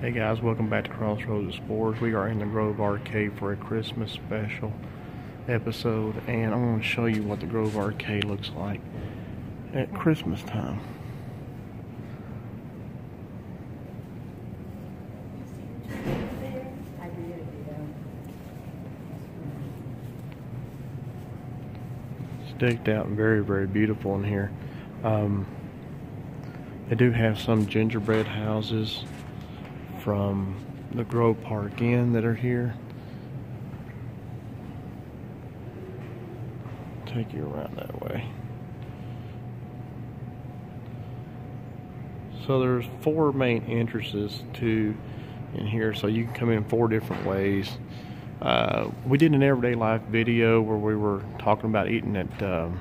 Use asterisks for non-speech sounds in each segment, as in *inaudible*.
Hey guys, welcome back to Crossroads Explorers. We are in the Grove Arcade for a Christmas special episode, and I'm going to show you what the Grove Arcade looks like at Christmas time. It's decked out very, very beautiful in here. Um, they do have some gingerbread houses from the Grove Park Inn that are here. Take you around that way. So there's four main entrances to in here, so you can come in four different ways. Uh, we did an everyday life video where we were talking about eating at um,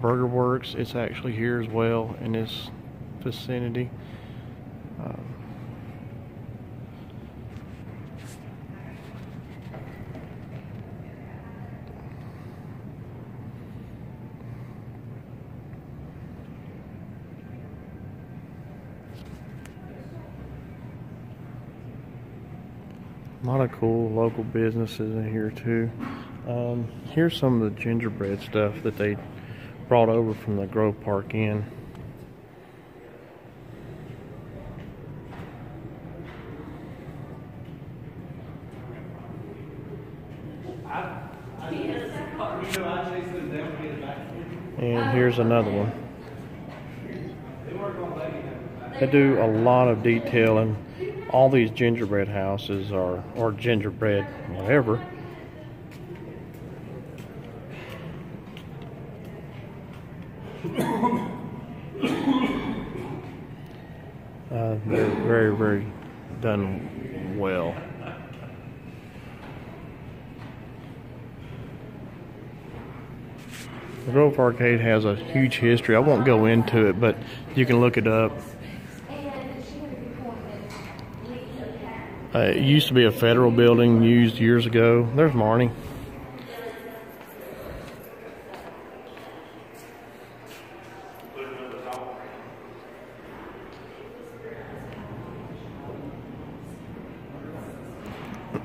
Burger Works. It's actually here as well in this vicinity. Um, A lot of cool local businesses in here too. Um, here's some of the gingerbread stuff that they brought over from the Grove Park Inn. And here's another one. They do a lot of detail and all these gingerbread houses are or gingerbread whatever. *coughs* Uh, they're very very done well. The Grove Arcade has a huge history. I won't go into it but you can look it up Uh, it used to be a federal building used years ago. There's Marnie.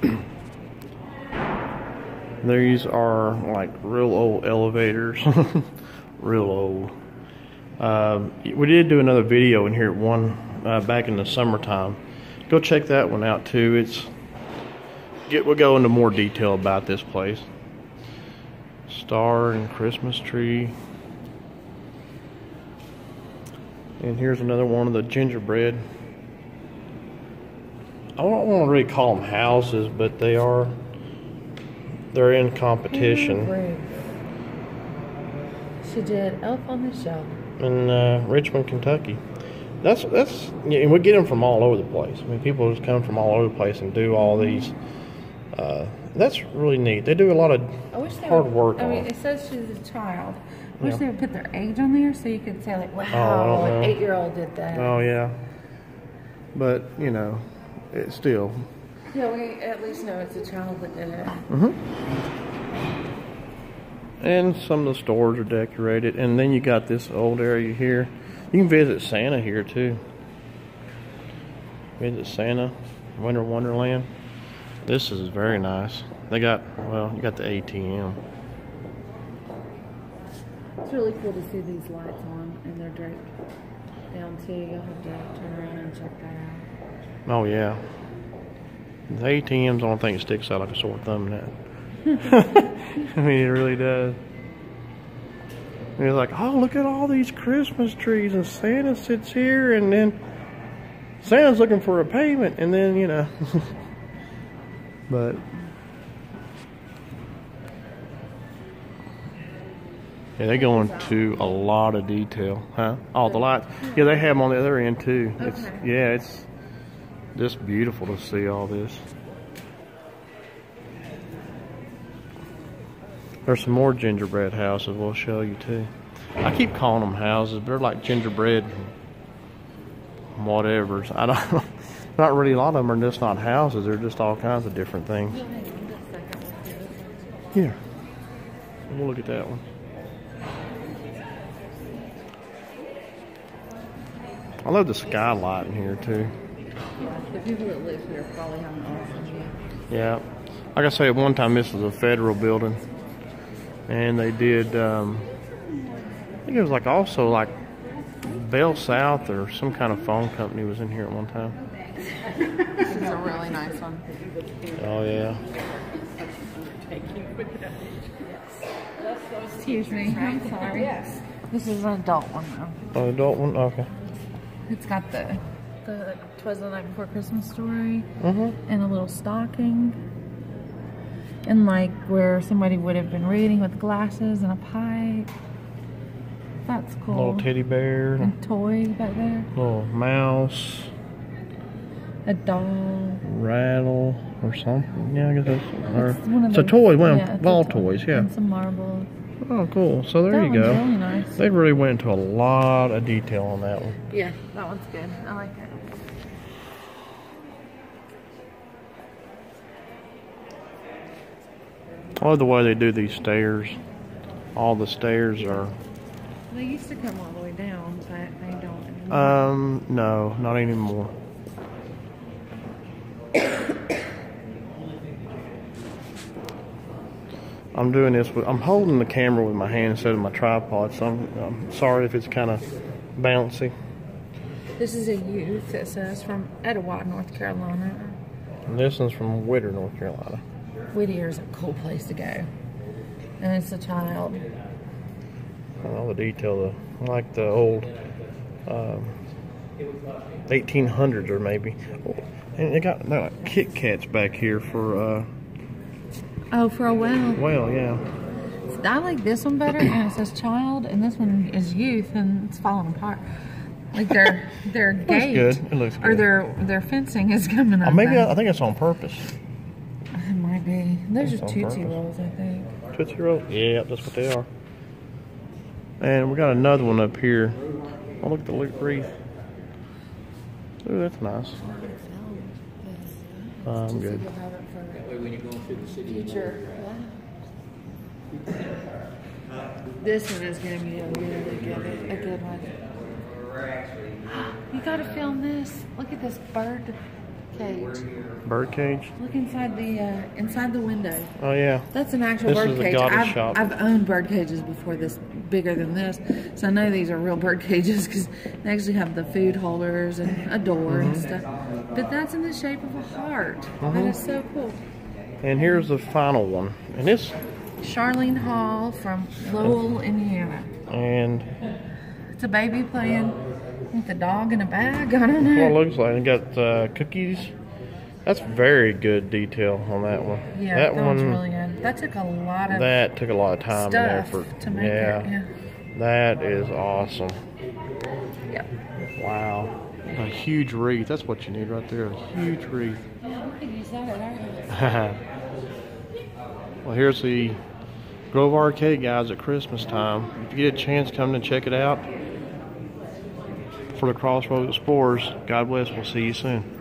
*clears throat* These are like real old elevators. *laughs* real old. Uh, we did do another video in here one uh, back in the summertime go check that one out too. It's get we'll go into more detail about this place. Star and Christmas tree. And here's another one of the gingerbread. I don't want to really call them houses, but they are. They're in competition. She did Elf on the Shelf in uh, Richmond, Kentucky. That's that's yeah, and we get them from all over the place. I mean, people just come from all over the place and do all these. Uh, that's really neat. They do a lot of hard would, work. I mean, it says she's a child. I wish yeah. they would put their age on there so you could say like, "Wow, oh, an eight-year-old did that." Oh yeah, but you know, it's still. Yeah, we at least know it's a child that did it. Mhm. And some of the stores are decorated, and then you got this old area here you can visit Santa here too. Visit Santa, Winter Wonderland. This is very nice. They got, well, you got the ATM. It's really cool to see these lights on and they're draped down too. You'll have to turn around and check that out. Oh yeah. The ATM's the only thing that sticks out like a sore thumb in *laughs* I mean, it really does. And he's like, oh, look at all these Christmas trees, and Santa sits here, and then Santa's looking for a payment, and then, you know. *laughs* but. Yeah, they go into a lot of detail, huh? Oh, the lights. Yeah, they have them on the other end too. Okay. It's yeah, it's just beautiful to see all this. There's some more gingerbread houses we'll show you too. I keep calling them houses, but they're like gingerbread whatevers. I don't *laughs* not really a lot of them are just not houses, they're just all kinds of different things. Here. We'll look at that one. I love the skylight in here too. Yeah, the people that live here probably haven't offered yet. Yeah. Like I say, at one time this was a federal building. And they did, um, I think it was like also like Bell South or some kind of phone company was in here at one time. This is a really nice one. Oh, yeah. Excuse me. I'm sorry. Yes. This is an adult one though. An adult one? Okay. It's got the the Twas the Night Before Christmas story Mm-hmm. and a little stocking. And like where somebody would have been reading with glasses and a pipe. That's cool. A little teddy bear, and toys back there. little mouse, A doll. rattle, or something. Yeah, I guess that's. Or, It's one of it's a toy, one yeah, of a ball toy. toys, yeah. And some marbles. Oh, cool. So there that you one's go. really nice. They really went into a lot of detail on that one. Yeah, that one's good. I like it. I love the way they do these stairs. All the stairs are. They used to come all the way down, but they don't anymore. Um, no, not anymore. I'm doing this with. I'm holding the camera with my hand instead of my tripod, so I'm, I'm sorry if it's kind of bouncy. this is a youth, it says, from Etowah, North Carolina. And this one's from Whittier, North Carolina. Whittier's a cool place to go. And it's a child. all the detail, the, like the old um, 1800s or maybe. And they got they're like Kit Kats back here for, uh, Oh, for a whale. Whale, yeah. I like this one better, and it says child, and this one is youth, and it's falling apart. Like their their *laughs* looks gate good. It looks or their their fencing is coming up. Or maybe I, I think it's on purpose. Be. Those are tootsie purpose. rolls, I think. Tootsie Rolls? Yeah, that's what they are. And we got another one up here. Oh, look at the loop wreath. Ooh, that's nice. Uh, I'm good. Future. This one is gonna be a really good, a good one. *gasps* You gotta film this. Look at this bird cage. Bird cage? Look inside the uh, inside the window. Oh, yeah. That's an actual This bird is a cage. garbage I've, shop. I've owned bird cages before this bigger than this, so I know these are real *laughs* bird cages because they actually have the food holders and a door and Mm-hmm. stuff. But that's in the shape of a heart. That Mhm. is so cool. And here's the final one. And this, Charlene Hall from Lowell, Indiana. and It's a baby playing with a dog in a bag. *laughs* I don't know what it looks like. It got uh, cookies. That's very good detail on that one. Yeah, that, that, one, one's really good. That took a lot of that took a lot of time and effort. to make yeah, it. Yeah. that is awesome. Yep. Wow. A huge wreath. That's what you need right there. A huge wreath. Yeah, we could use that at our house. well, here's the Grove Arcade guys at Christmas time. If you get a chance, come and check it out. For the Crossroads Explorers, God bless. We'll see you soon.